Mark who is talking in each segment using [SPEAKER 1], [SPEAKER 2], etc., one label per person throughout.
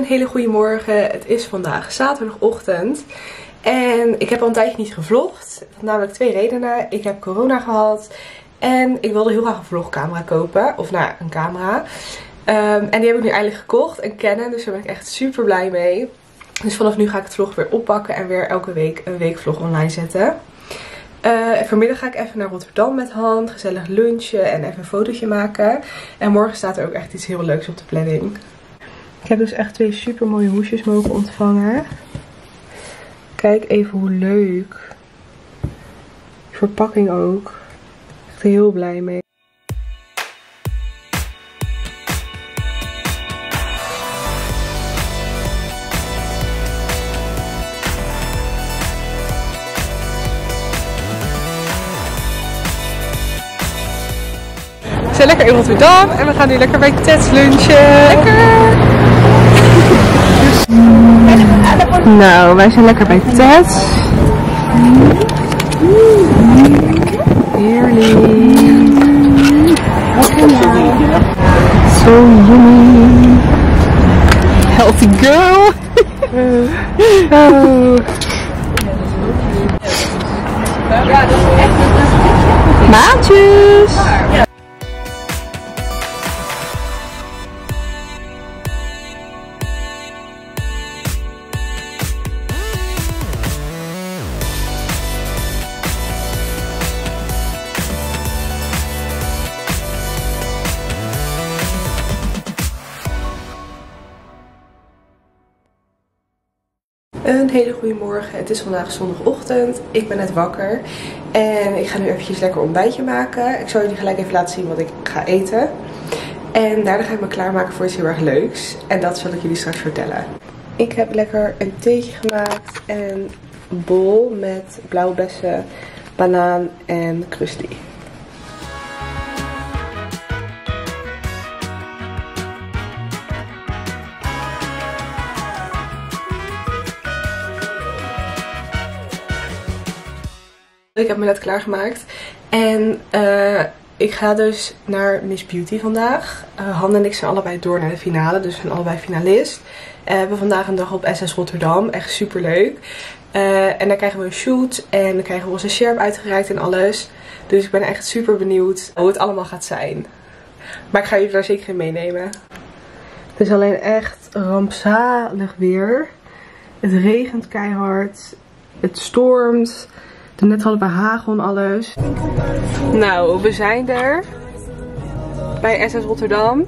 [SPEAKER 1] Een hele goede morgen. Het is vandaag zaterdagochtend. En ik heb al een tijdje niet gevlogd. Namelijk twee redenen. Ik heb corona gehad. En ik wilde heel graag een vlogcamera kopen. Of nou, een camera. Ehm, en die heb ik nu eindelijk gekocht. Een Canon. Dus daar ben ik echt super blij mee. Dus vanaf nu ga ik het vlog weer oppakken. En weer elke week een weekvlog online zetten. Uh, vanmiddag ga ik even naar Rotterdam met Han. Gezellig lunchen en even een fotootje maken. En morgen staat er ook echt iets heel leuks op de planning. Ik heb dus echt twee super mooie hoesjes mogen ontvangen. Kijk even hoe leuk. Verpakking ook. Echt heel blij mee. Zijn lekker in Rotterdam en we gaan nu lekker bij Tets lunchen. Lekker! Nou, wij zijn lekker bij Ted. Heerlijk. So yummy. Healthy girl. oh. Maatjes. Een hele goede morgen. Het is vandaag zondagochtend. Ik ben net wakker. En ik ga nu eventjes lekker ontbijtje maken. Ik zal jullie gelijk even laten zien wat ik ga eten. En daarna ga ik me klaarmaken voor iets heel erg leuks. En dat zal ik jullie straks vertellen. Ik heb lekker een theetje gemaakt. En bol met blauwe bessen, banaan en krusty. Ik heb me net klaargemaakt. En uh, ik ga dus naar Miss Beauty vandaag. Uh, Han en ik zijn allebei door naar de finale. Dus we zijn allebei finalist. Uh, we hebben vandaag een dag op SS Rotterdam. Echt super leuk. en dan krijgen we een shoot. En dan krijgen we onze sjerp uitgereikt en alles. Dus ik ben echt super benieuwd hoe het allemaal gaat zijn. Maar ik ga jullie daar zeker in meenemen. Het is alleen echt rampzalig weer. Het regent keihard. Het stormt. Net hadden we hagel en alles. Nou, we zijn er. Bij SS Rotterdam.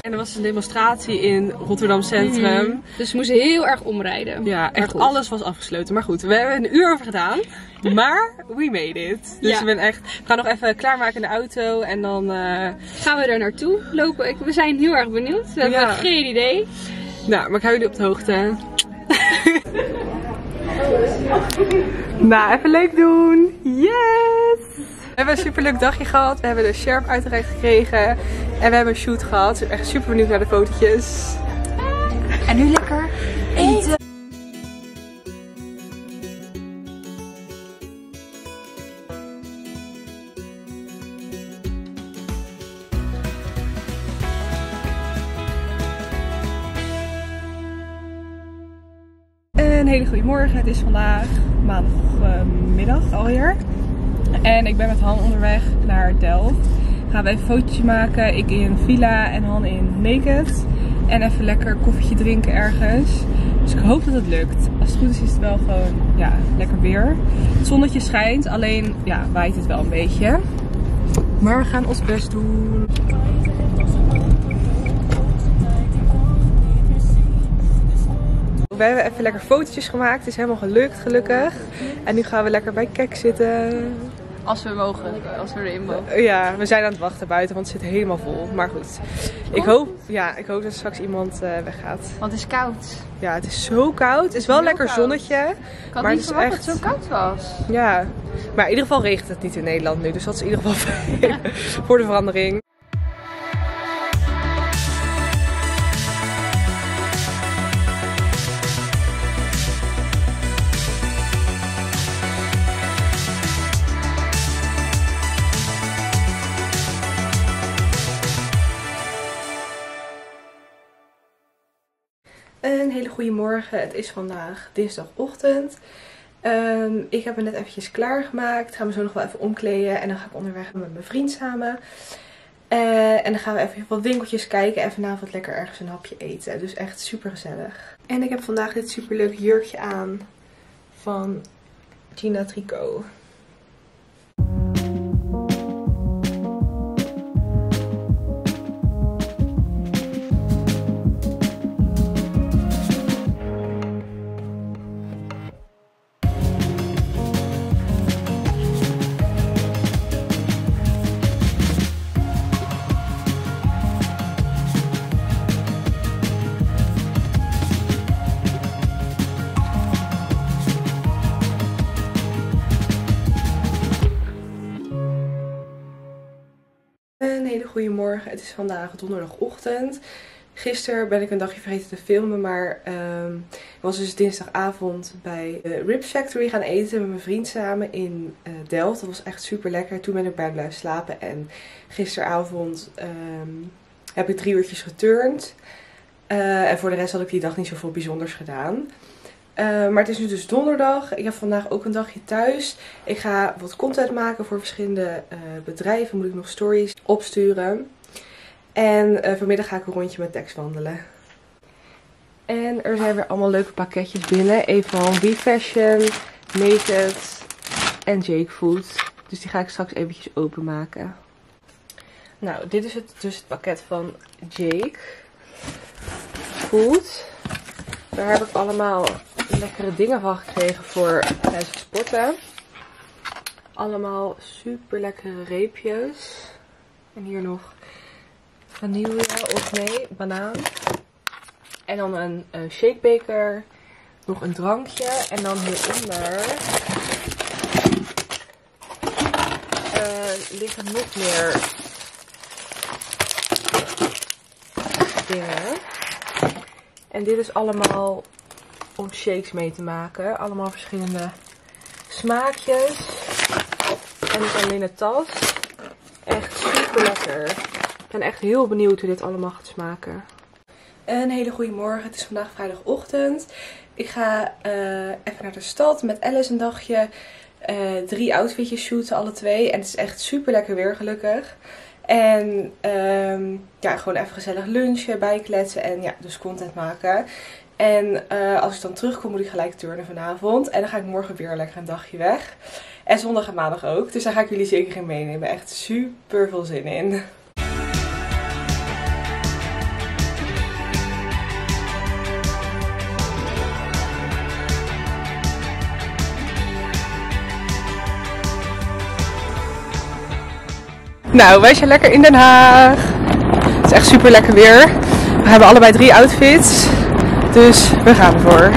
[SPEAKER 1] En er was een demonstratie in Rotterdam Centrum.
[SPEAKER 2] Mm. Dus we moesten heel erg omrijden.
[SPEAKER 1] Ja, echt alles was afgesloten. Maar goed, we hebben een uur over gedaan. Maar we made it. Dus
[SPEAKER 2] Ja.
[SPEAKER 1] we, ben echt, we gaan nog even klaarmaken in de auto. En dan... eh,
[SPEAKER 2] Gaan we er naartoe lopen? Ik, we zijn heel erg benieuwd. We hebben
[SPEAKER 1] Ja.
[SPEAKER 2] geen idee.
[SPEAKER 1] Nou, maar ik hou jullie op de hoogte. nou, even leuk doen. Yes! We hebben een superleuk dagje gehad. We hebben de Sherp uitgereikt gekregen. En we hebben een shoot gehad. Dus ik ben echt super benieuwd naar de fotootjes.
[SPEAKER 2] En nu lekker eten.
[SPEAKER 1] Morgen. Het is vandaag maandagmiddag alweer. En ik ben met Han onderweg naar Delft. Gaan we even fotootje maken. Ik in villa en Han in naked. En even lekker koffietje drinken ergens. Dus ik hoop dat het lukt. Als het goed is, is het wel gewoon ja, lekker weer. Het zonnetje schijnt, alleen ja, waait het wel een beetje. Maar we gaan ons best doen. We hebben even lekker fotootjes gemaakt. Het is helemaal gelukt, gelukkig. En nu gaan we lekker bij Kek zitten.
[SPEAKER 2] Als we mogen. Als we erin mogen.
[SPEAKER 1] Ja, we zijn aan het wachten buiten, want het zit helemaal vol. Maar goed, ik hoop, ja, ik hoop dat straks iemand eh, weggaat.
[SPEAKER 2] Want het is koud.
[SPEAKER 1] Ja, het is zo koud. Het is wel
[SPEAKER 2] Heel
[SPEAKER 1] lekker
[SPEAKER 2] koud.
[SPEAKER 1] zonnetje.
[SPEAKER 2] Ik had
[SPEAKER 1] Maar
[SPEAKER 2] niet
[SPEAKER 1] het is
[SPEAKER 2] verwacht
[SPEAKER 1] echt-
[SPEAKER 2] dat het zo koud was.
[SPEAKER 1] Ja, maar in ieder geval regent het niet in Nederland nu. Dus dat is in ieder geval fijn voor de verandering. Een hele goede morgen. Het is vandaag dinsdagochtend. Ehm, ik heb me net eventjes klaargemaakt. Ga me zo nog wel even omkleden. En dan ga ik onderweg met mijn vriend samen. Uh, en dan gaan we even wat winkeltjes kijken. En vanavond lekker ergens een hapje eten. Dus echt super gezellig. En ik heb vandaag dit super leuk jurkje aan. Van Gina Tricot. Een hele goede morgen. Het is vandaag donderdagochtend. Gisteren ben ik een dagje vergeten te filmen, maar um, ik was dus dinsdagavond bij de Rib Factory gaan eten met mijn vriend samen in uh, Delft. Dat was echt super lekker. Toen ben ik bij blijven slapen en gisteravond um, heb ik drie uurtjes geturnd. Uh, en voor de rest had ik die dag niet zoveel bijzonders gedaan. Uh, maar het is nu dus donderdag. Ik heb vandaag ook een dagje thuis. Ik ga wat content maken voor verschillende uh, bedrijven. Moet ik nog stories opsturen. En uh, vanmiddag ga ik een rondje met tekst wandelen. En er zijn weer allemaal leuke pakketjes binnen. Een van WeFashion, Naked en Jake Food. Dus die ga ik straks eventjes openmaken. Nou, dit is het, dus het pakket van Jake Food. Daar heb ik allemaal lekkere dingen van gekregen voor tijdens het sporten. Allemaal super lekkere reepjes. En hier nog vanille of nee, banaan. En dan een, een shakebeker. Nog een drankje. En dan hieronder uh, liggen nog meer dingen. En dit is allemaal om shakes mee te maken. Allemaal verschillende smaakjes. En het alleen een tas. Echt super lekker. Ik ben echt heel benieuwd hoe dit allemaal gaat smaken. Een hele goede morgen. Het is vandaag vrijdagochtend. Ik ga uh, even naar de stad met Alice een dagje. Uh, drie outfitjes shooten, alle twee. En het is echt super lekker weer, gelukkig. En um, ja, gewoon even gezellig lunchen, bijkletsen en ja, dus content maken. En uh, als ik dan terugkom moet ik gelijk turnen vanavond. En dan ga ik morgen weer lekker een dagje weg. En zondag en maandag ook. Dus daar ga ik jullie zeker in meenemen. Echt super veel zin in. Nou, wij zijn lekker in Den Haag. Het is echt super lekker weer. We hebben allebei drie outfits. Dus we gaan ervoor.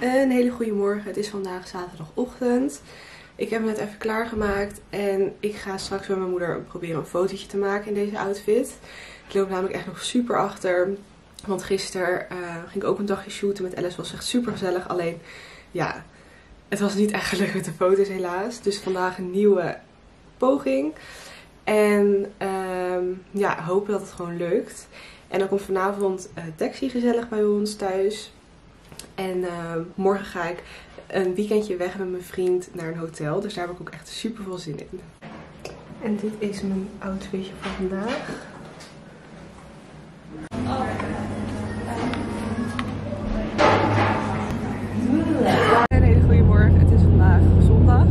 [SPEAKER 1] Een hele goede morgen. Het is vandaag zaterdagochtend. Ik heb me net even klaargemaakt en ik ga straks met mijn moeder proberen een fotootje te maken in deze outfit. Ik loop namelijk echt nog super achter. Want gisteren uh, ging ik ook een dagje shooten met Alice. was echt super gezellig. Alleen, ja, het was niet echt gelukt met de foto's helaas. Dus vandaag een nieuwe poging. En um, ja, hopen dat het gewoon lukt. En dan komt vanavond uh, taxi gezellig bij ons thuis. En uh, morgen ga ik een weekendje weg met mijn vriend naar een hotel. Dus daar heb ik ook echt super veel zin in. En dit is mijn outfitje van vandaag. Een hele goede morgen. Het is vandaag zondag.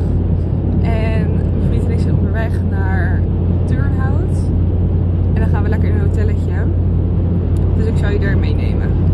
[SPEAKER 1] En mijn vriend en ik zijn onderweg naar Turnhout. En dan gaan we lekker in een hotelletje. Dus ik zal je daar meenemen.